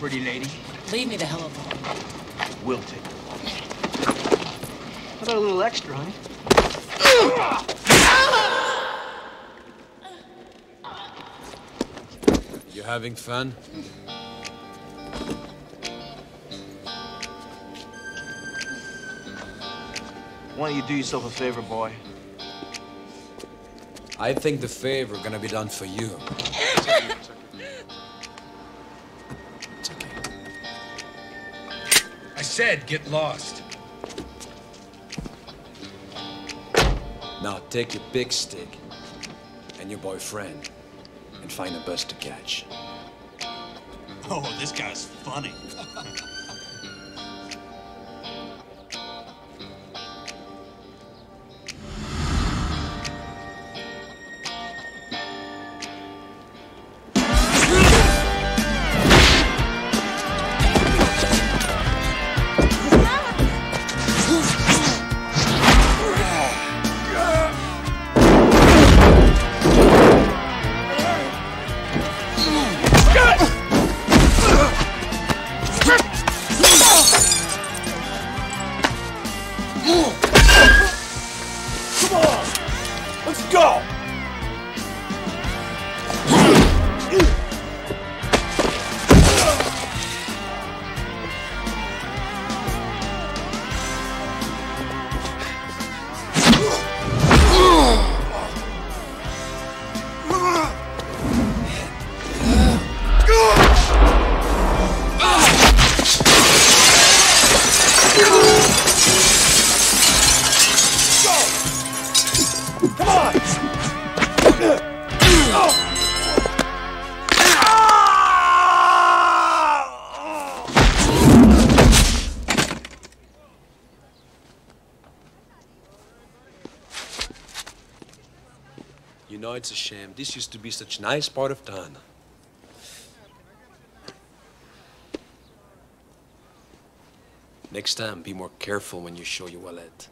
pretty lady. Leave me the hell alone. We'll take it. How about a little extra, honey? You having fun? Why don't you do yourself a favor, boy? I think the favor gonna be done for you. I said get lost. Now take your big stick and your boyfriend and find a bus to catch. Oh, this guy's funny. You know it's a shame. This used to be such a nice part of town. Next time, be more careful when you show your wallet.